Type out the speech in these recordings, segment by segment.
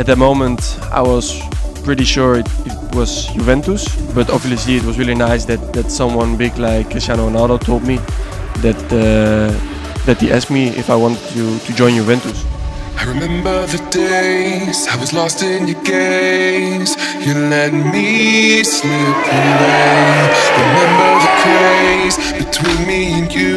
at the moment I was pretty sure it, it, was Juventus, but obviously it was really nice that, that someone big like Cristiano Ronaldo told me that uh, that he asked me if I wanted to, to join Juventus. I remember the days I was lost in your gaze. You let me slip away. Remember the craze between me and you.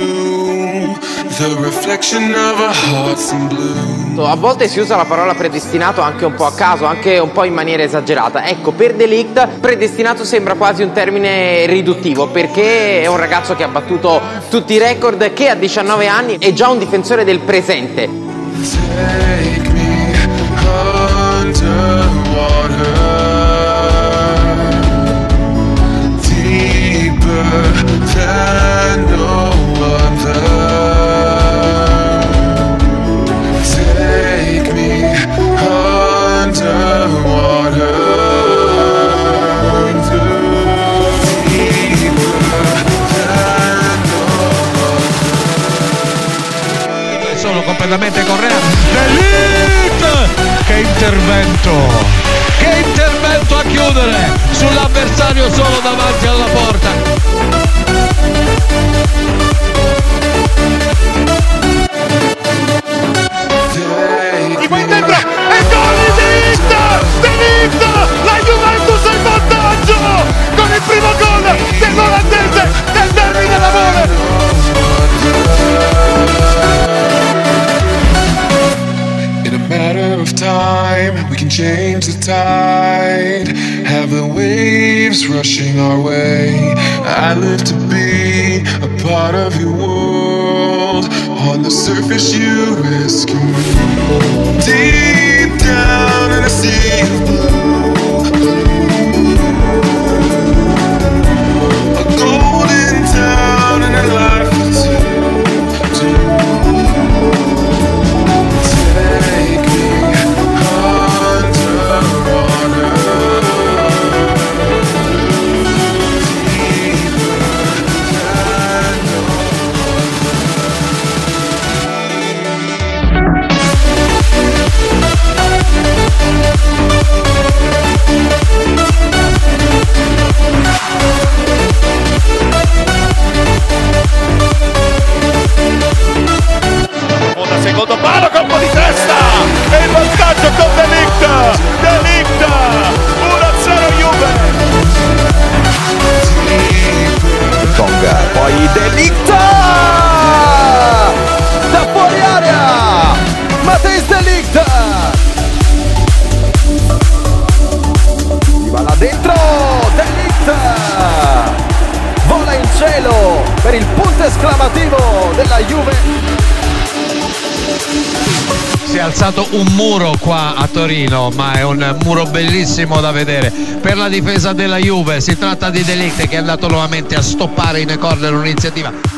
A volte si usa la parola predestinato anche un po' a caso, anche un po' in maniera esagerata. Ecco, per Delict predestinato sembra quasi un termine riduttivo perché è un ragazzo che ha battuto tutti i record, che a 19 anni è già un difensore del presente. Take me underwater, 1 completamente correa dell'It che intervento! Che intervento a chiudere sull'avversario solo davanti alla porta. We can change the tide. Have the waves rushing our way. I live to be a part of your world. On the surface, you rescue me. Deep down in a sea of blue. Esclamativo della Juve! Si è alzato un muro qua a Torino, ma è un muro bellissimo da vedere. Per la difesa della Juve si tratta di Delict che è andato nuovamente a stoppare in corner un'iniziativa